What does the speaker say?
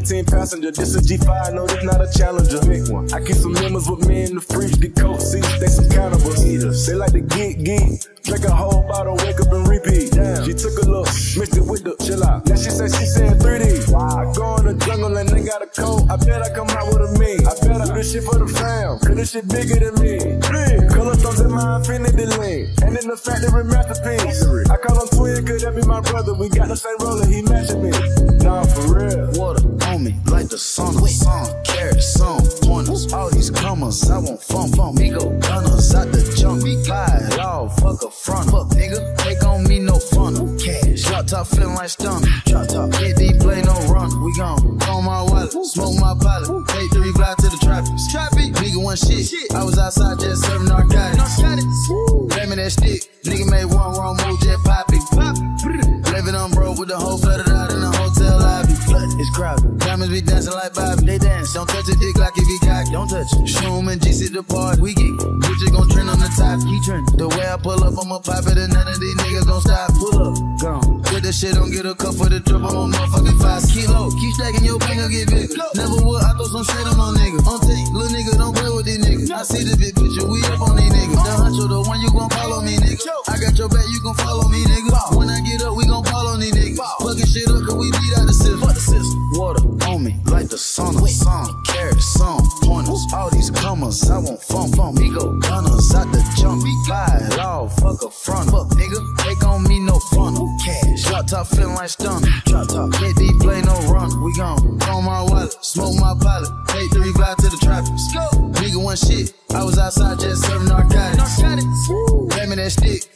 15 passenger. This a G5, no, this not a challenger. Big one. I keep some members with me in the fridge, the coat seats, they some cannibal eaters. They like to geek, geek. Drink a whole bottle, wake up and repeat. Damn. She took a look, mixed it with the chill out. Now she said she said 3D. Wow. I go in the jungle and they got a coat. I bet I come out with a me. I bet I do this shit for the fam. Cause this shit bigger than me. Big. Color stones in my infinity lane. And in the factory masterpiece. I call him twin, could that be my brother? We got the same roller, he matching me. Nah, for real. Water on me like sun. Sun, karat, sun, pointers. All these comers, I want fun, fun. Me go gunners out the jump. Me glide all fuck a front. Fuck nigga, take on me no fun. Cash, drop top feeling like stunner. Drop top, hit D play no run. We gone, on my wallet, smoke my pilot. Take three fly to the tropics. Traffic, nigga one shit. I was outside just serving narcotics. Narcotics, Grab me that stick. Nigga made one wrong move, just pop it. Pop. Living on bro with the whole flooded out it's crowded. Diamonds be dancing like Bobby. They dance, don't touch a dick like if he got. Don't touch it. Shroom and GC the party. We get Gucci gon' trend on the top. Keep trending. The way I pull up, I'ma pop it and none of these niggas gon' stop. Pull up, gone. Get that shit, don't get a cup for the drip. I'm on motherfucking five kilo. Keep stacking your finger, get bigger. Never would, I throw some shit on my nigga. On tape, little nigga, don't play with these niggas. I see the big picture, we up on these niggas. The huncho, the one you gon' follow me, nigga. I got your back, you gon' follow me, nigga. We beat the system. Fuck the system. Water on me, like the sun. Sun, karat, sun, pointers. All these comers, I want fun, fun. Me go gunners out the jump. Me glide off, fuck a front. Fuck nigga, take on me no fun. Cash, drop top feeling like stunner. Drop top, hit D play no run. We gone, on my wallet, smoke my pilot. Take three fly to the tropics. Nigga one shit, I was outside just serving narcotics. Narcotics, grab me that stick.